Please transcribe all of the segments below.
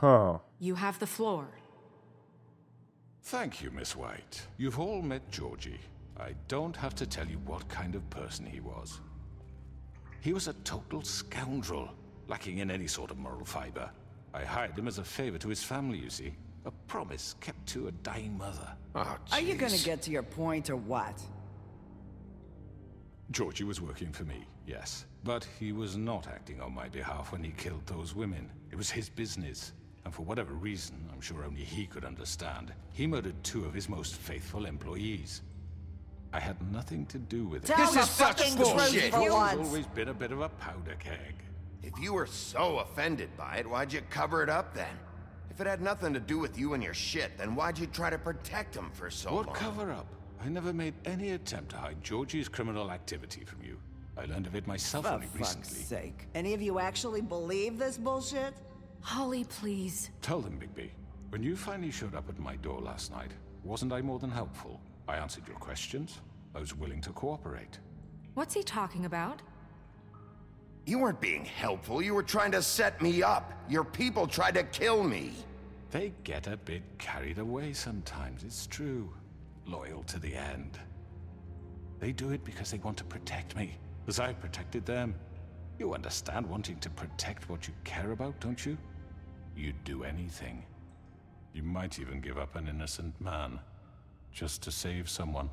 Huh. You have the floor. Thank you, Miss White. You've all met Georgie. I don't have to tell you what kind of person he was. He was a total scoundrel, lacking in any sort of moral fiber. I hired him as a favor to his family, you see. A promise kept to a dying mother. Oh, Are you gonna get to your point or what? Georgie was working for me, yes. But he was not acting on my behalf when he killed those women. It was his business. And for whatever reason, I'm sure only he could understand, he murdered two of his most faithful employees. I had nothing to do with it. Tell This is such bullshit. truth for He's always been a bit of a powder keg. If you were so offended by it, why'd you cover it up then? If it had nothing to do with you and your shit, then why'd you try to protect him for so What long? cover up? I never made any attempt to hide Georgie's criminal activity from you. I learned of it myself For only fuck's recently. sake. Any of you actually believe this bullshit? Holly, please. Tell them, Bigby. When you finally showed up at my door last night, wasn't I more than helpful? I answered your questions. I was willing to cooperate. What's he talking about? You weren't being helpful, you were trying to set me up. Your people tried to kill me. They get a bit carried away sometimes, it's true. Loyal to the end. They do it because they want to protect me, as I protected them. You understand wanting to protect what you care about, don't you? You'd do anything. You might even give up an innocent man, just to save someone.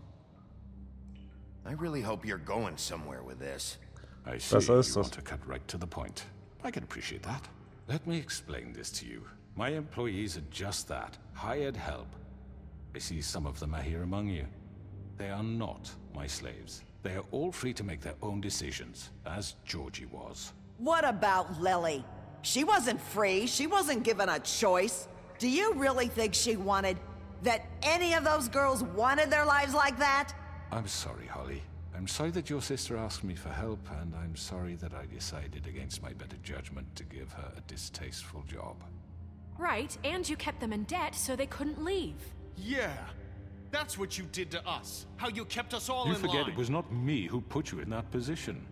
I really hope you're going somewhere with this. I see Besser you ist das. want to cut right to the point. I can appreciate that. Let me explain this to you. My employees are just that, hired help. I see some of them are here among you. They are not my slaves. They are all free to make their own decisions, as Georgie was. What about Lily? She wasn't free. She wasn't given a choice. Do you really think she wanted that any of those girls wanted their lives like that? I'm sorry, Holly. I'm sorry that your sister asked me for help, and I'm sorry that I decided against my better judgment to give her a distasteful job. Right, and you kept them in debt so they couldn't leave. Yeah. That's what you did to us. How you kept us all You in forget line. it was not me who put you in that position.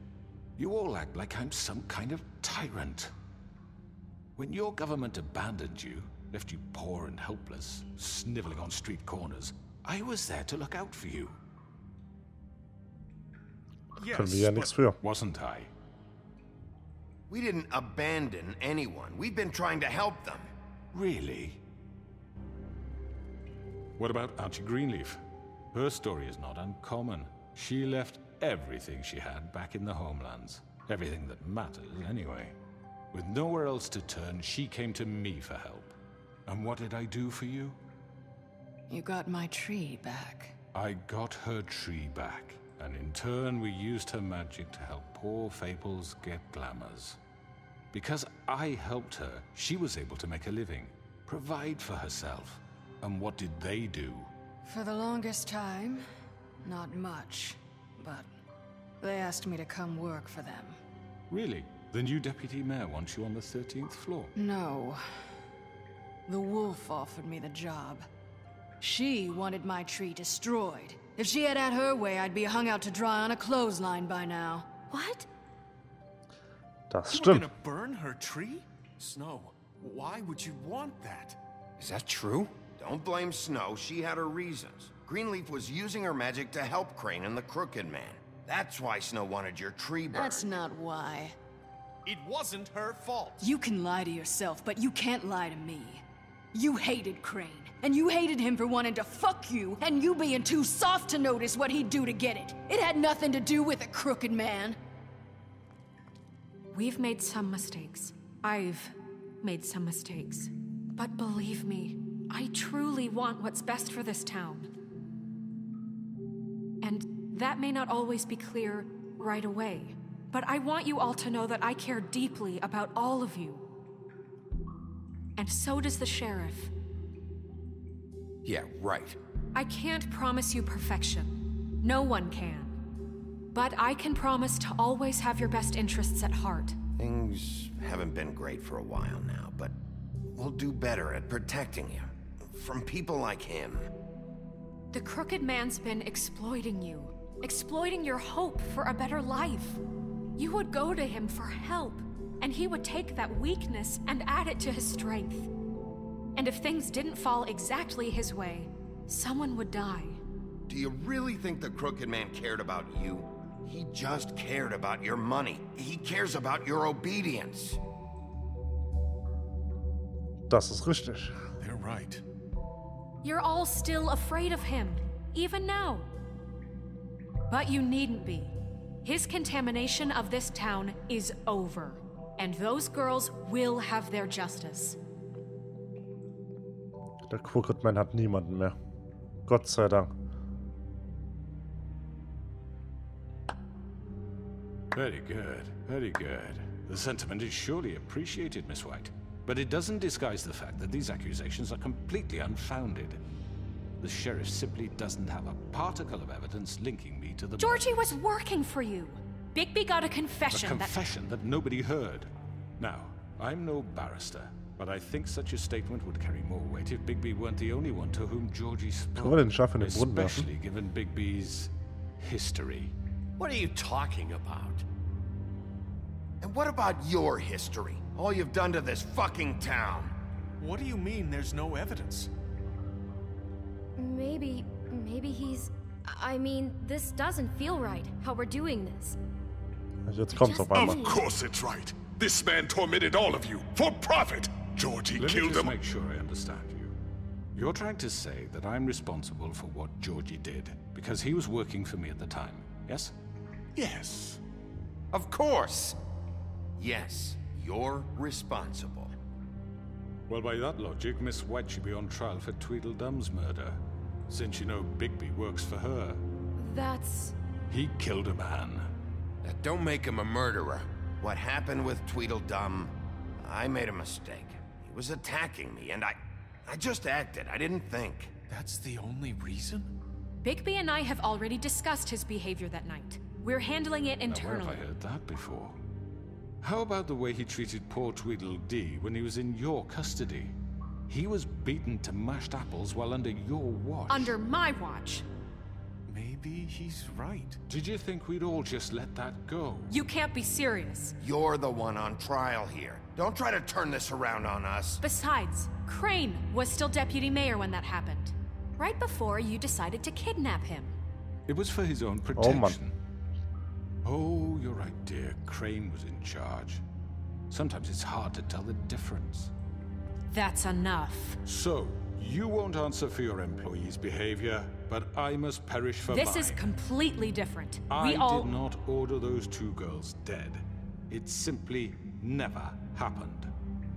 You all act like I'm some kind of tyrant. When your government abandoned you, left you poor and helpless, sniveling on street corners, I was there to look out for you, yes, Können wir ja but nichts wasn't I? We didn't abandon anyone. We've been trying to help them. Really? What about Auntie Greenleaf? Her story is not uncommon. She left everything she had back in the homelands. Everything that matters, anyway. With nowhere else to turn, she came to me for help. And what did I do for you? You got my tree back. I got her tree back, and in turn we used her magic to help poor Fables get glamours. Because I helped her, she was able to make a living, provide for herself. And what did they do? For the longest time, not much. But they asked me to come work for them. Really? The new deputy mayor wants you on the 13th floor. No. The wolf offered me the job. She wanted my tree destroyed. If she had had her way, I'd be hung out to dry on a clothesline by now. What? Das You were stimmt. gonna burn her tree? Snow, why would you want that? Is that true? Don't blame Snow. She had her reasons. Greenleaf was using her magic to help Crane and the Crooked Man. That's why Snow wanted your tree burned. That's not why. It wasn't her fault. You can lie to yourself, but you can't lie to me. You hated Crane, and you hated him for wanting to fuck you, and you being too soft to notice what he'd do to get it. It had nothing to do with a crooked man. We've made some mistakes. I've made some mistakes. But believe me, I truly want what's best for this town. And that may not always be clear right away, but I want you all to know that I care deeply about all of you. And so does the sheriff. Yeah, right. I can't promise you perfection. No one can. But I can promise to always have your best interests at heart. Things haven't been great for a while now, but we'll do better at protecting you. From people like him. The crooked man's been exploiting you, exploiting your hope for a better life. You would go to him for help, and he would take that weakness and add it to his strength. And if things didn't fall exactly his way, someone would die. Do you really think the Crooked Man cared about you? He just cared about your money. He cares about your obedience. Das ist richtig. They're right. You're all still afraid of him, even now. But you needn't be. His contamination of this town is over, and those girls will have their justice. Der Crooked Man hat niemanden mehr. Gott sei Dank. Very good, very good. The sentiment is surely appreciated, Miss White. But it doesn't disguise the fact that these accusations are completely unfounded. The sheriff simply doesn't have a particle of evidence linking me to the Georgie was working for you. Bigby got a A confession that. confession that nobody heard. Now, I'm no barrister, but I think such a statement would carry more weight if Bigby weren't the only one to whom Georgie spoke. wir den Schaf in den Brunnen werfen? Especially given Bigby's history. What are you talking about? And what about your history? All you've done to this fucking town. What do you mean there's no evidence? Maybe, maybe he's. I mean, this doesn't feel right, how we're doing this. Jetzt kommt's auf einmal. Of course it's right. This man tormented all of you for profit. Georgie Let me killed just him. make sure I understand you. You're trying to say that I'm responsible for what Georgie did because he was working for me at the time, yes? Yes. Of course. Yes, you're responsible. Well, by that logic, Miss White should be on trial for Tweedledum's murder, since you know Bigby works for her. That's. He killed a man. That don't make him a murderer. What happened with Tweedledum, I made a mistake. He was attacking me, and I... I just acted. I didn't think. That's the only reason? Bigby and I have already discussed his behavior that night. We're handling it Now, where have internally. I heard that before? How about the way he treated poor Tweedledee when he was in your custody? He was beaten to mashed apples while under your watch. Under my watch. Maybe he's right. Did you think we'd all just let that go? You can't be serious. You're the one on trial here. Don't try to turn this around on us. Besides, Crane was still deputy mayor when that happened. Right before you decided to kidnap him. It was for his own Oh, man. protection. Oh, you're right, dear. Crane was in charge. Sometimes it's hard to tell the difference. That's enough. So, you won't answer for your employees' behavior, but I must perish for This mine. is completely different. I we all. did not order those two girls dead. It simply never happened.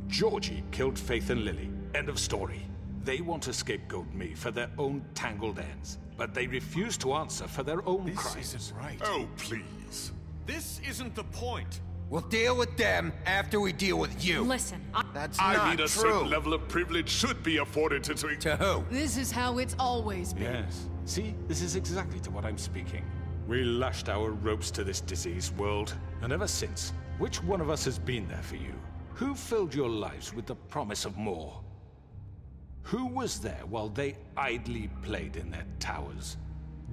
Georgie killed Faith and Lily. End of story. They want to scapegoat me for their own tangled ends, but they refuse to answer for their own This crimes. isn't right. Oh, please. This isn't the point. We'll deal with them after we deal with you. Listen, I- That's I not mean, a true. certain level of privilege should be afforded to... to To who? This is how it's always been. Yes. See, this is exactly to what I'm speaking. We lashed our ropes to this diseased world, and ever since, which one of us has been there for you? Who filled your lives with the promise of more? Who was there while they idly played in their towers,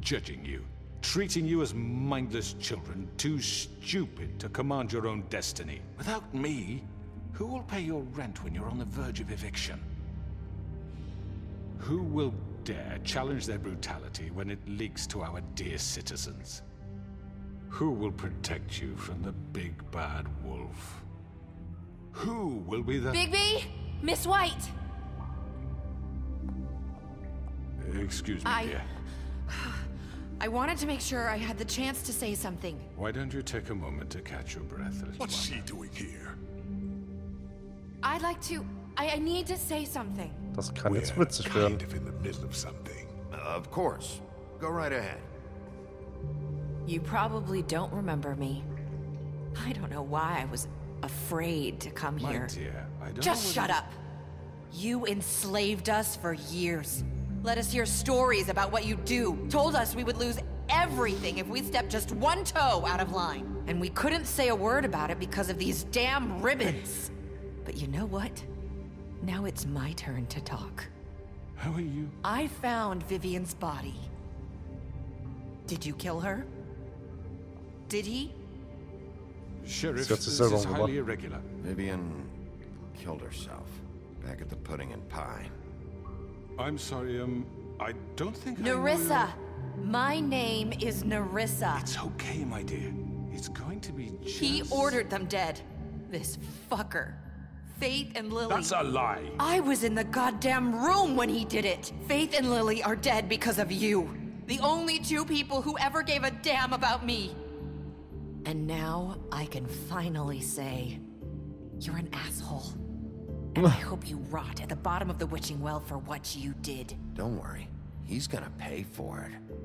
judging you, treating you as mindless children, too stupid to command your own destiny? Without me, who will pay your rent when you're on the verge of eviction? Who will dare challenge their brutality when it leaks to our dear citizens? Who will protect you from the big bad wolf? Who will be the. Bigby? Miss White! Excuse me, I- dear. I wanted to make sure I had the chance to say something. Why don't you take a moment to catch your breath, little What's she doing here? I'd like to. I, I need to say something. Das kann jetzt We're witzig werden. kind of in the middle of something. Uh, of course. Go right ahead. You probably don't remember me. I don't know why I was afraid to come My here. dear, I don't Just know shut whether- up. You enslaved us for years. Let us hear stories about what you do. Told us we would lose everything if we stepped just one toe out of line. And we couldn't say a word about it because of these damn ribbons. But you know what? Now it's my turn to talk. How are you? I found Vivian's body. Did you kill her? Did he? Sheriff, Sie hat sich this selber is umgebracht. highly irregular. Vivian killed herself. back at the Pudding and Pie. I'm sorry, um, I don't think I knew- My name is Nerissa. It's okay, my dear. It's going to be just... He ordered them dead. This fucker. Faith and Lily. That's a lie. I was in the goddamn room when he did it. Faith and Lily are dead because of you. The only two people who ever gave a damn about me. And now I can finally say, you're an asshole. And I hope you rot at the bottom of the witching well for what you did. Don't worry. He's gonna pay for it.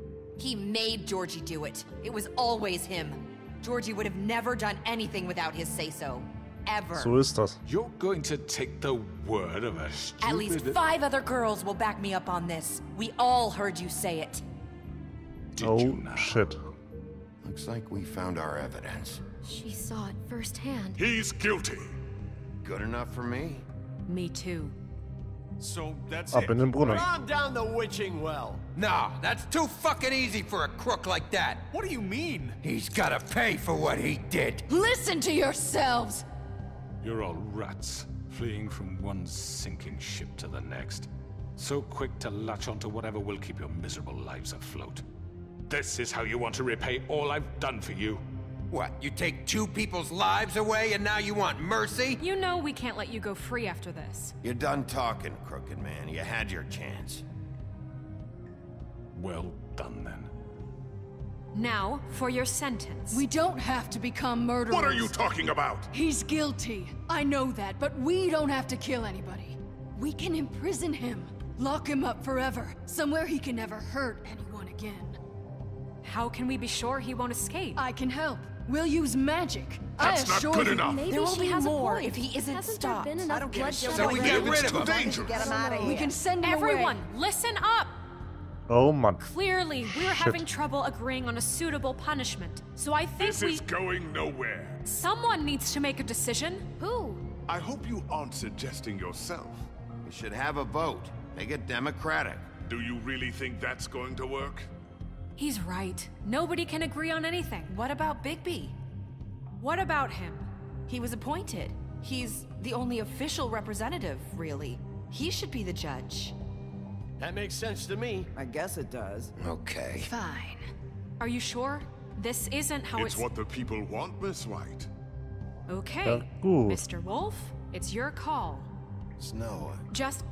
He made Georgie do it. It was always him. Georgie would have never done anything without his say-so. Ever. So ist das. You're going to take the word of a stupid... At least five other girls will back me up on this. We all heard you say it. Did oh, you now? shit. Looks like we found our evidence. She saw it firsthand. He's guilty. Good enough for me? Me too. So that's Ab it. in den Brunnen. Calm down the witching well. Nah, that's too fucking easy for a crook like that. What do you mean? He's gotta pay for what he did. Listen to yourselves! You're all rats, fleeing from one sinking ship to the next. So quick to latch onto whatever will keep your miserable lives afloat. This is how you want to repay all I've done for you. What, you take two people's lives away and now you want mercy? You know we can't let you go free after this. You're done talking, Crooked Man. You had your chance. Well done, then. Now, for your sentence. We don't have to become murderers. What are you talking about? He's guilty. I know that, but we don't have to kill anybody. We can imprison him. Lock him up forever. Somewhere he can never hurt anyone again. How can we be sure he won't escape? I can help. We'll use magic. That's I not good you. enough. Maybe There will be has more if he isn't Hasn't stopped. there been I don't give a bloodshed shit So we get rid It's of too him. dangerous. Get him out of here. We can send him away. Everyone, listen up! Oh Mann. Clearly, we're having trouble agreeing on a suitable punishment. So I think This we. is going nowhere. Someone needs to make a decision. Who? I hope you aren't suggesting yourself. We should have a vote. Make it democratic. Do you really think that's going to work? He's right. Nobody can agree on anything. What about Bigby? What about him? He was appointed. He's the only official representative, really. He should be the judge. That makes sense to me. I guess it does. Okay. Fine. Are you sure? This isn't how it's it's. what the people want, Miss White. Okay. Ja. Mr. Wolf, it's your call. Snow, Just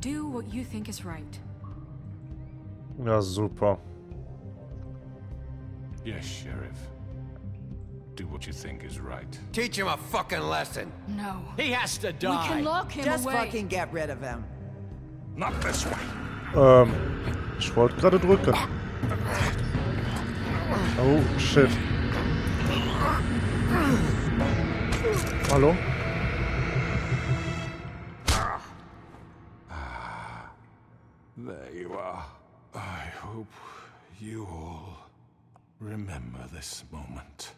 do what you think is right. Ja, super. Yes, Sheriff. Do what you think is right. Teach him a fucking lesson. No. He has to die. We die. can lock him Just away. fucking get rid of him. Not this way. Um, ähm, ich wollte gerade drücken. Oh, shit. Hallo? Ah, there you are. I hope you all remember this moment.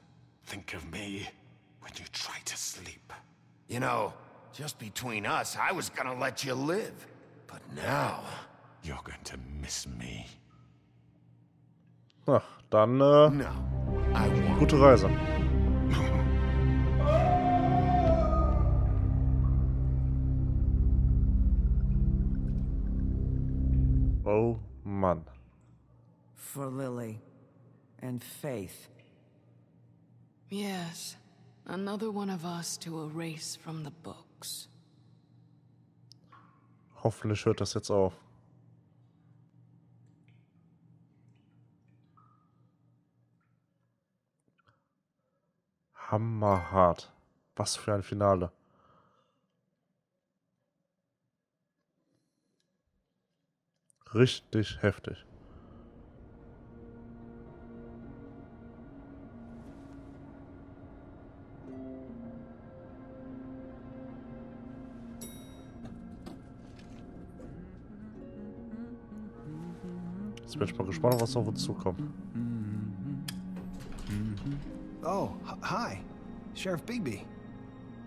Think of me when you try to sleep. you know, just between us, I was gonna let you live. But now, You're going to miss me. Na, dann, äh, no. I won't. gute Reise. Oh Mann. For Lily. And Faith. Yes. Another one of us to erase from the books. Hoffentlich hört das jetzt auf. Hammerhart. Was für ein Finale. Richtig heftig. Jetzt bin ich mal gespannt, was auf uns zukommt. Oh, hi. Sheriff Bigby.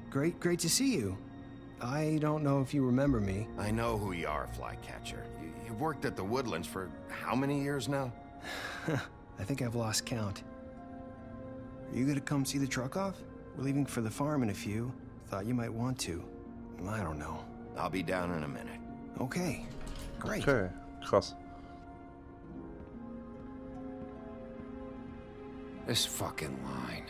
Great, great to see you. I don't know if you remember me. I know who you are, Flycatcher. You, you've worked at the Woodlands for how many years now? I think I've lost count. Are you gonna come see the truck off? We're leaving for the farm in a few. Thought you might want to. I don't know. I'll be down in a minute. Okay, great. Okay, krass. This fucking line.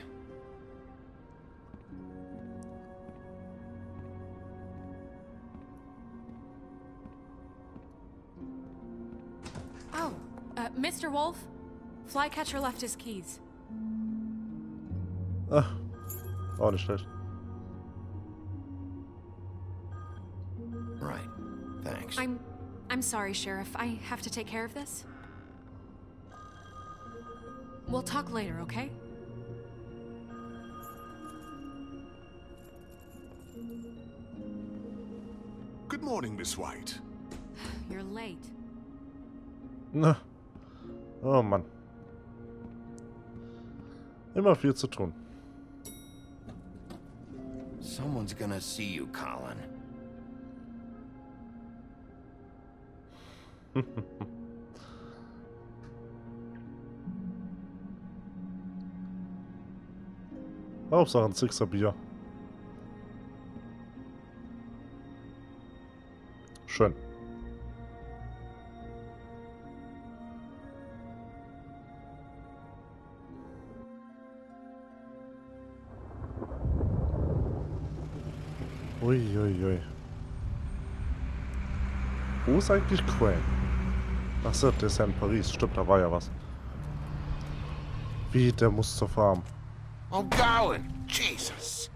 Oh, uh, Mr. Wolf? Flycatcher left his keys. Ah, auch nicht schlecht. Right. Thanks. I'm... I'm sorry, Sheriff. I have to take care of this. We'll talk later, okay? Good morning, Miss White. You're late. Na. Oh Mann. Immer viel zu tun. Someone's gonna see you, Colin. Hauptsache ein Sixer Bier. Schön. Uiuiui. Ui, ui. Wo ist eigentlich Crane? Achso, der ist ja in Paris. Stimmt, da war ja was. Wie, der muss zur Farm. I'm going. Jesus.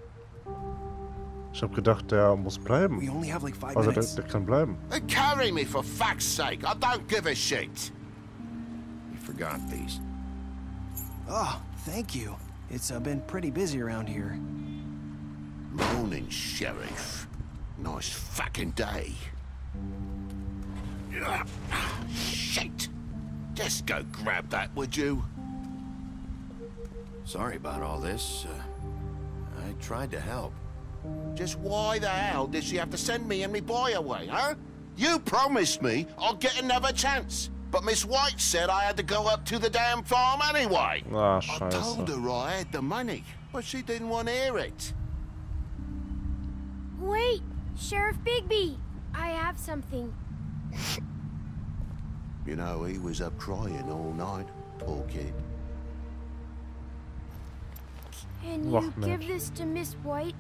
Ich hab gedacht, der muss bleiben. We only have like five Also der, minutes. der kann bleiben. They carry me for fuck's sake. I don't give a shit. You forgot these. Oh, thank you. It's uh, been pretty busy around here. Morning, Sheriff. Nice fucking day. Shit. Just go grab that, would you? Sorry about all this. Uh, I tried to help. Just why the hell did she have to send me and me boy away, huh? You promised me I'd get another chance. But Miss White said I had to go up to the damn farm anyway. Ah, I told her I had the money, but she didn't want to hear it. Wait, Sheriff Bigby, I have something. You know, he was up crying all night, poor kid. Can you Mensch. give this to Miss White,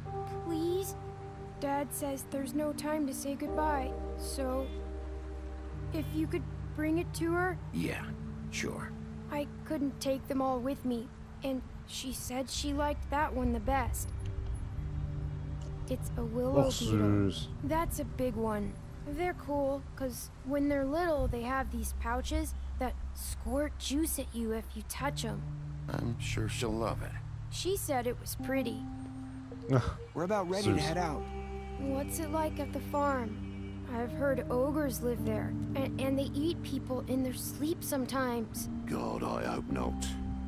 please? Dad says there's no time to say goodbye, so if you could bring it to her, Yeah, sure. I couldn't take them all with me, and she said she liked that one the best. It's a willow Och, beetle. That's a big one. They're cool, because when they're little, they have these pouches that squirt juice at you if you touch them. I'm sure she'll love it. She said it was pretty. We're about ready to head out. What's it like at the farm? I've heard ogres live there, and, and they eat people in their sleep sometimes. God, I hope not.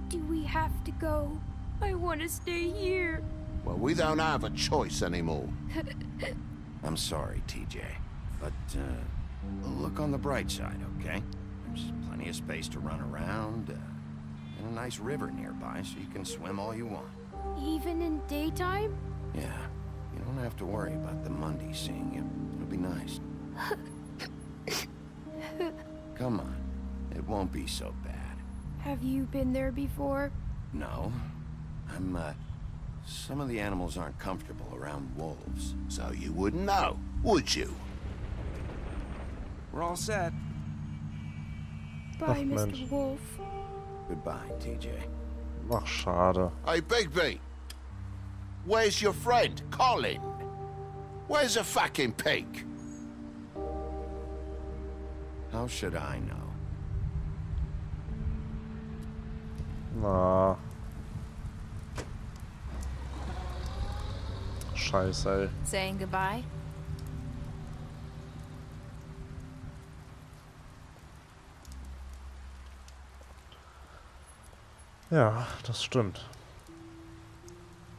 Do we have to go? I want to stay here. Well, we don't have a choice anymore. I'm sorry, TJ. But, uh, look on the bright side, okay? There's plenty of space to run around, uh, and a nice river nearby so you can swim all you want. Even in daytime? Yeah, you don't have to worry about the Mundy seeing you. It'll be nice. Come on, it won't be so bad. Have you been there before? No, I'm, uh, some of the animals aren't comfortable around wolves. So you wouldn't know, would you? We're all set. Bye, Mr. Mensch. Wolf. Goodbye, TJ. Ach, schade. Hey, Bigby. Where's your friend, Colin? Where's the fucking pig? How should I know? Na. Scheiße, ey. Saying goodbye? Ja, das stimmt.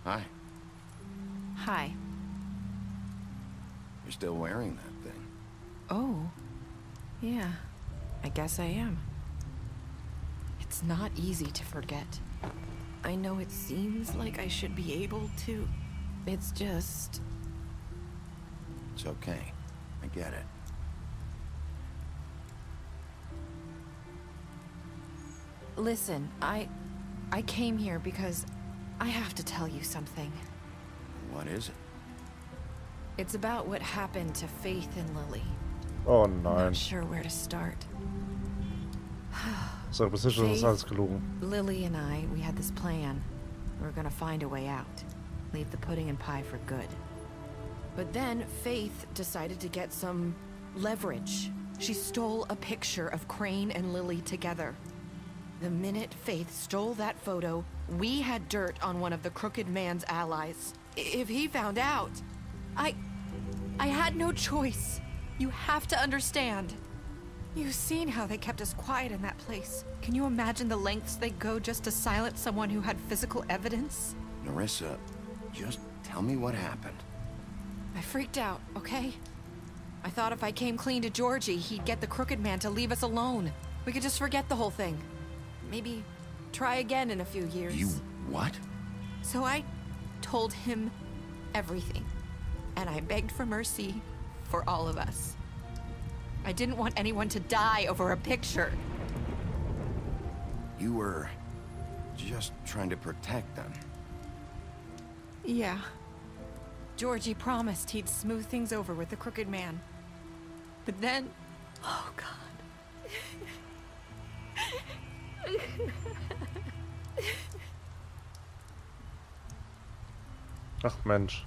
Hi, Hi. you're still wearing that thing. Oh. Yeah. I guess I am. It's not easy to forget. I know it seems like I should be able to. It's just. It's okay. I get it. Listen, I... I came here because I have to tell you something. What is it? It's about what happened to Faith and Lily. Oh no. I'm not sure where to start. So, aber sicher ist Faith, alles gelogen. Lily and I, we had this plan. We were gonna find a way out. Leave the pudding and pie for good. But then Faith decided to get some leverage. She stole a picture of Crane and Lily together. The minute Faith stole that photo, we had dirt on one of the Crooked Man's allies. If he found out, I... I had no choice. You have to understand. You've seen how they kept us quiet in that place. Can you imagine the lengths they go just to silence someone who had physical evidence? Nerissa, just tell me what happened. I freaked out, okay? I thought if I came clean to Georgie, he'd get the Crooked Man to leave us alone. We could just forget the whole thing. Maybe try again in a few years. You what? So I told him everything. And I begged for mercy for all of us. I didn't want anyone to die over a picture. You were just trying to protect them. Yeah. Georgie promised he'd smooth things over with the Crooked Man. But then... Oh, God. Ach Mensch.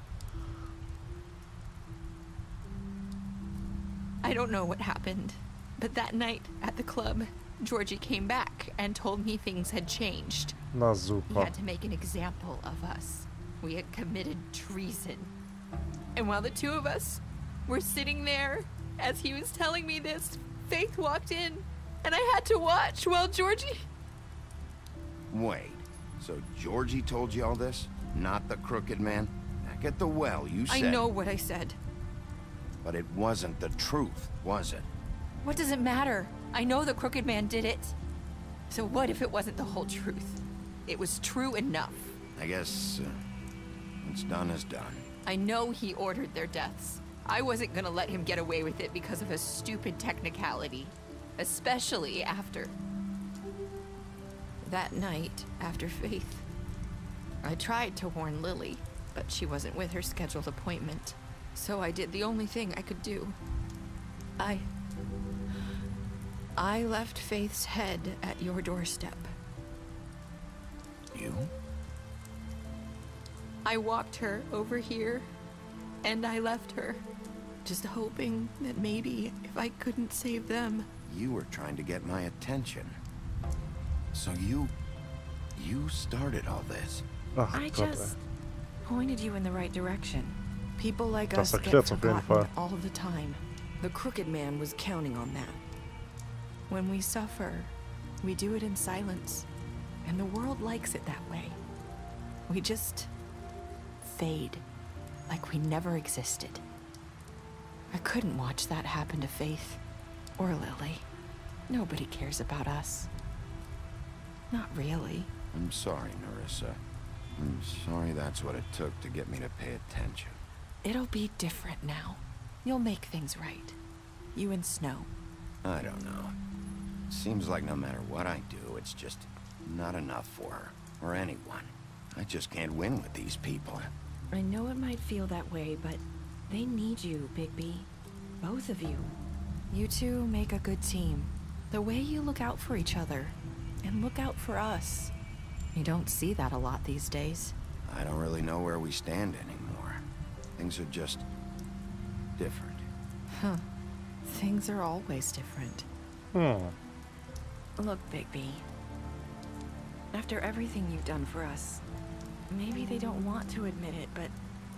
I don't know what happened, but that night at the club, Georgie came back and told me things had changed. Na He had to make an example of us. We had committed treason. And while the two of us were sitting there, as he was telling me this, Faith walked in, and I had to watch while Georgie. Wait, so Georgie told you all this? Not the crooked man? Back at the well, you said... I know what I said. But it wasn't the truth, was it? What does it matter? I know the Crooked Man did it. So what if it wasn't the whole truth? It was true enough. I guess... Uh, what's done is done. I know he ordered their deaths. I wasn't gonna let him get away with it because of a stupid technicality. Especially after. That night, after Faith, I tried to warn Lily, but she wasn't with her scheduled appointment. So I did the only thing I could do. I. I left Faith's head at your doorstep. You? I walked her over here, and I left her. Just hoping that maybe if I couldn't save them. You were trying to get my attention. So you... You started all this. Ach I Gott, just ey. pointed you in the right direction. People like Das us get erklärt's forgotten all the time. The Crooked Man was counting on that. When we suffer, we do it in silence. And the world likes it that way. We just fade, like we never existed. I couldn't watch that happen to Faith or Lily. Nobody cares about us. Not really. I'm sorry, Nerissa. I'm sorry that's what it took to get me to pay attention. It'll be different now. You'll make things right. You and Snow. I don't know. Seems like no matter what I do, it's just not enough for her, or anyone. I just can't win with these people. I know it might feel that way, but they need you, Bigby. Both of you. You two make a good team. The way you look out for each other, and look out for us. You don't see that a lot these days. I don't really know where we stand anymore. Things are just... different. Huh. Things are always different. Hmm. Look, Bigby. After everything you've done for us, maybe they don't want to admit it, but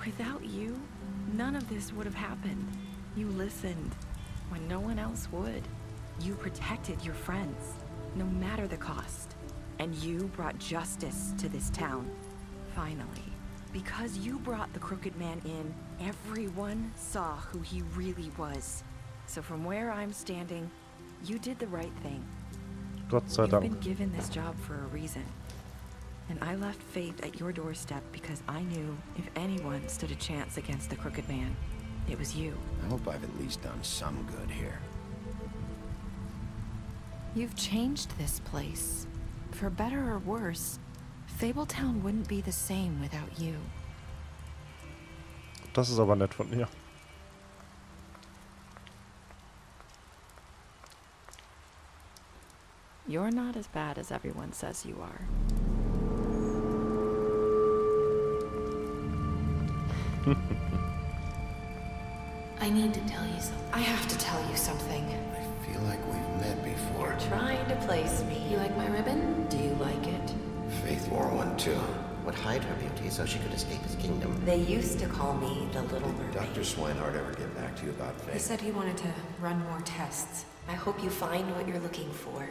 without you, none of this would have happened. You listened when no one else would. You protected your friends, no matter the cost. And you brought justice to this town. Finally. Because you brought the Crooked Man in, everyone saw who he really was. So from where I'm standing, you did the right thing. Gott sei You've been given this job for a reason. And I left Faith at your doorstep because I knew if anyone stood a chance against the Crooked Man, it was you. I hope I've at least done some good here. You've changed this place. For better or worse, Fabletown wouldn't be the same without you. Das ist aber nett von ihr. You're not as bad as everyone says you are. I need to tell you something. I have to tell you something. I feel like we've met before. Trying to place me. You like my ribbon? Do you like it? Faith wore one too. Would hide her beauty so she could escape his kingdom. They used to call me the Little Mermaid. Dr. Swineheart ever get back to you about Faith? He said he wanted to run more tests. I hope you find what you're looking for.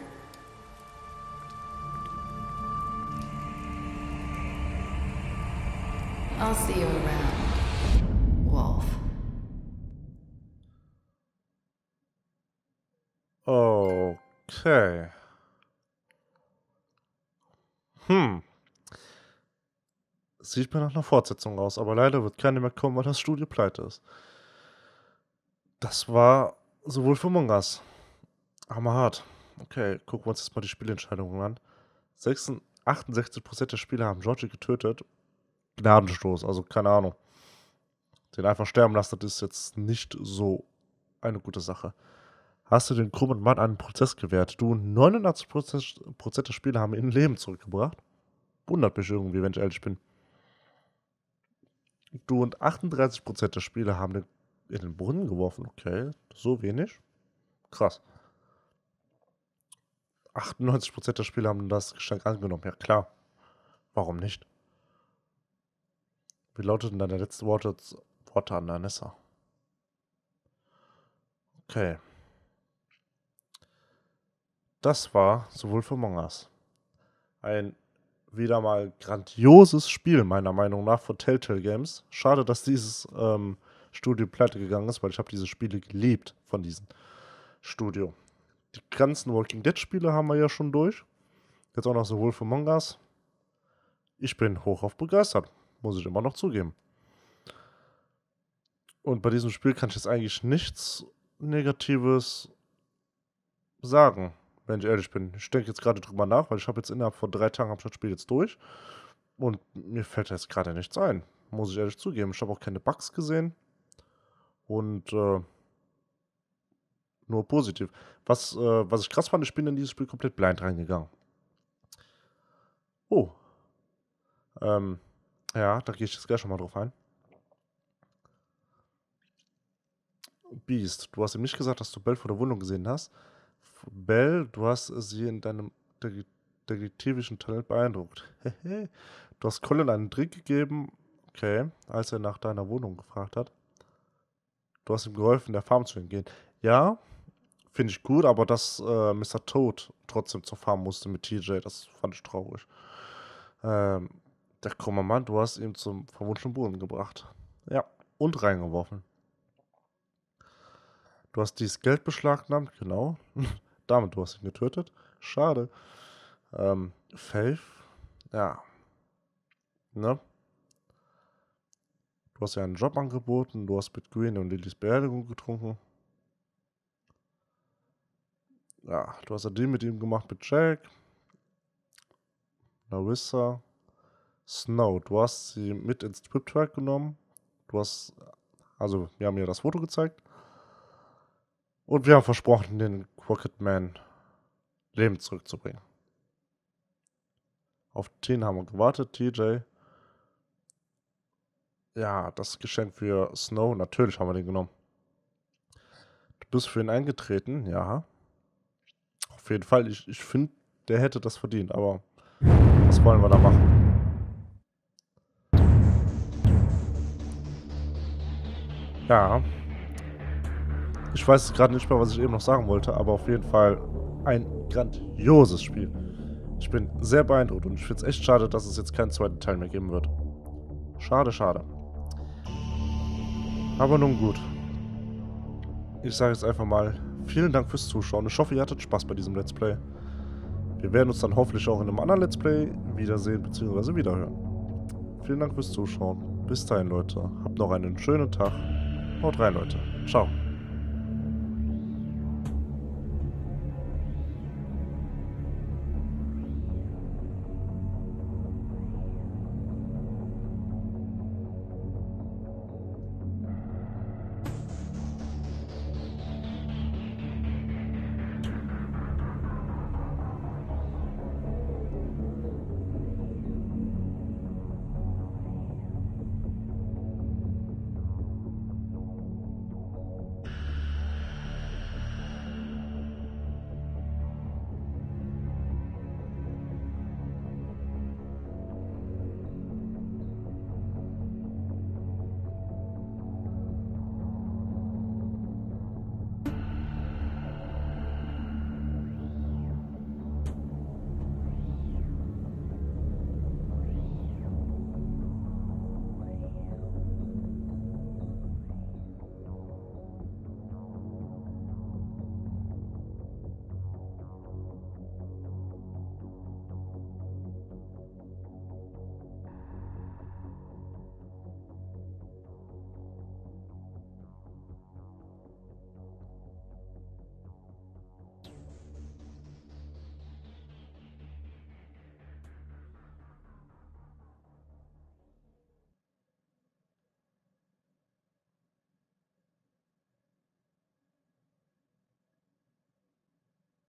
I'll see you around, Okay. Hm. Sieht mir nach einer Fortsetzung aus, aber leider wird keine mehr kommen, weil das Studio pleite ist. Das war sowohl für Mongas. Hammerhart. Okay, gucken wir uns jetzt mal die Spielentscheidungen an. 66, 68% der Spieler haben Georgie getötet. Gnadenstoß, also keine Ahnung. Den einfach sterben lassen, das ist jetzt nicht so eine gute Sache. Hast du den krummen Mann einen Prozess gewährt? Du, 89 Prozent der Spieler haben ihn Leben zurückgebracht. Wundert mich irgendwie, wenn ich ehrlich bin. Du und 38% der Spieler haben den in den Brunnen geworfen. Okay, so wenig. Krass. 98% der Spieler haben das Geschenk angenommen. Ja, klar. Warum nicht? Wie lauteten deine letzten Worte, Worte an Anessa? Okay. Das war sowohl für Mongas ein wieder mal grandioses Spiel, meiner Meinung nach, von Telltale Games. Schade, dass dieses ähm, Studio pleite gegangen ist, weil ich habe diese Spiele geliebt von diesem Studio. Die ganzen Walking Dead Spiele haben wir ja schon durch. Jetzt auch noch sowohl für Mongas. Ich bin hochauf begeistert, muss ich immer noch zugeben. Und bei diesem Spiel kann ich jetzt eigentlich nichts Negatives sagen, wenn ich ehrlich bin. Ich denke jetzt gerade drüber nach, weil ich habe jetzt innerhalb von drei Tagen habe ich das Spiel jetzt durch. Und mir fällt jetzt gerade nichts ein. Muss ich ehrlich zugeben. Ich habe auch keine Bugs gesehen. Und äh, nur positiv. Was, äh, was ich krass fand, ich bin in dieses Spiel komplett blind reingegangen. Oh. Ähm, ja, da gehe ich jetzt gleich schon mal drauf ein. Beast, du hast ihm nicht gesagt, dass du Bell vor der Wohnung gesehen hast. Bell, du hast sie in deinem deg- detektivischen Talent beeindruckt. du hast Colin einen Trick gegeben, okay, als er nach deiner Wohnung gefragt hat. Du hast ihm geholfen, der Farm zu entgehen. Ja, finde ich gut, aber dass äh, Mr. Toad trotzdem zur Farm musste mit TJ, das fand ich traurig. Ähm, der krumme Mann, du hast ihn zum verwunschenen Boden gebracht. Ja, und reingeworfen. Du hast dieses Geld beschlagnahmt, genau. Damit, du hast ihn getötet. Schade. Ähm, Faith, ja. Ne? Du hast ja einen Job angeboten, du hast mit Green und Lillys Beerdigung getrunken. Ja, du hast ja den mit ihm gemacht mit Jack. Larissa. Snow, du hast sie mit ins Trip-Track genommen. Du hast, also, wir haben ihr das Foto gezeigt. Und wir haben versprochen, den Crooked Man Leben zurückzubringen. Auf den haben wir gewartet, TJ. Ja, das Geschenk für Snow, natürlich haben wir den genommen. Du bist für ihn eingetreten, ja. Auf jeden Fall, ich, ich finde, der hätte das verdient, aber was wollen wir da machen? Ja. Ich weiß gerade nicht mehr, was ich eben noch sagen wollte, aber auf jeden Fall ein grandioses Spiel. Ich bin sehr beeindruckt und ich finde es echt schade, dass es jetzt keinen zweiten Teil mehr geben wird. Schade, schade. Aber nun gut. Ich sage jetzt einfach mal, vielen Dank fürs Zuschauen. Ich hoffe, ihr hattet Spaß bei diesem Let's Play. Wir werden uns dann hoffentlich auch in einem anderen Let's Play wiedersehen bzw. wiederhören. Vielen Dank fürs Zuschauen. Bis dahin, Leute. Habt noch einen schönen Tag. Haut rein, Leute. Ciao.